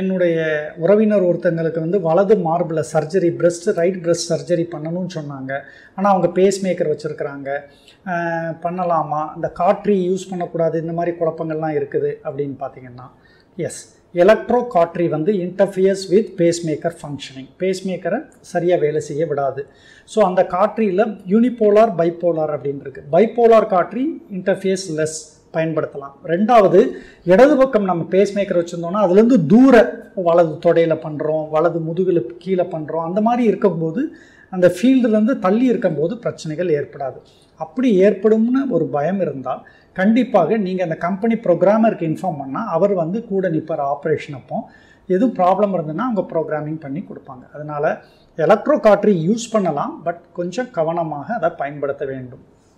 என்னுடைய உறவினர் ஒருத்தங்களுக்கு வந்து வலது மார்பில் surgery breast right breast surgery பண்ணணும்னு சொன்னாங்க. ஆனால் அவங்க பேஸ் மேக்கர் வச்சுருக்குறாங்க பண்ணலாமா? இந்த காட்ரி யூஸ் பண்ணக்கூடாது இந்த மாதிரி குழப்பங்கள்லாம் இருக்குது அப்படின்னு பார்த்தீங்கன்னா எஸ் எலக்ட்ரோ காட்ரி வந்து interferes with pacemaker functioning பேஸ் மேக்கரை சரியாக வேலை செய்ய விடாது. ஸோ அந்த காட்ரியில் யூனிபோலார் பைப்போலார் அப்படின்னு இருக்குது பைப்போலார் காட்ரி இன்டர்ஃபியர்ஸ் லெஸ் பயன்படுத்தலாம். ரெண்டாவது இடது பக்கம் நம்ம பேஸ் மேக்கர் வச்சுருந்தோம்னா அதுலேருந்து தூர வலது தொடையில் பண்ணுறோம் வலது முதுகில் கீழே பண்ணுறோம் அந்த மாதிரி இருக்கும்போது அந்த ஃபீல்டுலேருந்து தள்ளி இருக்கும்போது பிரச்சனைகள் ஏற்படாது. அப்படி ஏற்படும்னு ஒரு பயம் இருந்தால் கண்டிப்பாக நீங்கள் அந்த கம்பெனி ப்ரோக்ராமருக்கு இன்ஃபார்ம் பண்ணால் அவர் வந்து கூட நிற்பார் ஆப்ரேஷன் அப்போ. எதுவும் ப்ராப்ளம் இருந்ததுன்னா அவங்க ப்ரோக்ராமிங் பண்ணி கொடுப்பாங்க. அதனால் எலக்ட்ரோ காட்ரி யூஸ் பண்ணலாம் பட் கொஞ்சம் கவனமாக அதை பயன்படுத்த வேண்டும்.